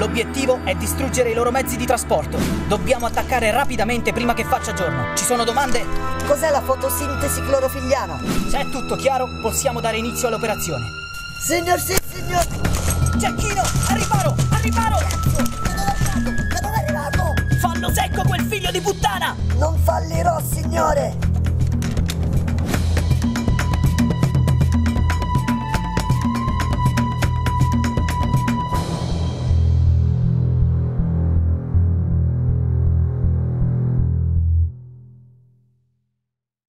L'obiettivo è distruggere i loro mezzi di trasporto. Dobbiamo attaccare rapidamente prima che faccia giorno. Ci sono domande? Cos'è la fotosintesi clorofilliana? Se è tutto chiaro, possiamo dare inizio all'operazione. Signor sì, signor! Cecchino, al riparo, al riparo! Da dove è arrivato? Fallo secco quel figlio di puttana! Non fallirò, signore!